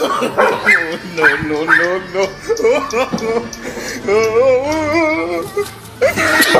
no, no, no, no.